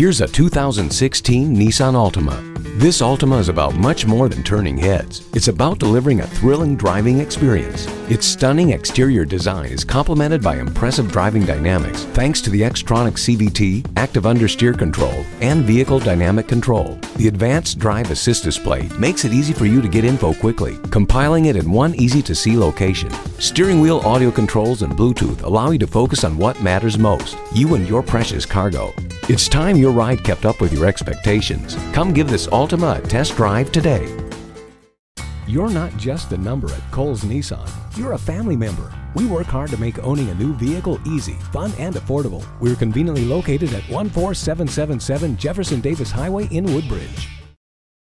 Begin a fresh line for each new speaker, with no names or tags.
Here's a 2016 Nissan Altima. This Altima is about much more than turning heads. It's about delivering a thrilling driving experience. Its stunning exterior design is complemented by impressive driving dynamics thanks to the Xtronic CVT, active understeer control, and vehicle dynamic control. The advanced drive assist display makes it easy for you to get info quickly, compiling it in one easy-to-see location. Steering wheel audio controls and Bluetooth allow you to focus on what matters most, you and your precious cargo. It's time your ride kept up with your expectations. Come give this Altima a test drive today. You're not just a number at Cowles Nissan. You're a family member. We work hard to make owning a new vehicle easy, fun, and affordable. We're conveniently located at 14777 Jefferson Davis Highway in Woodbridge.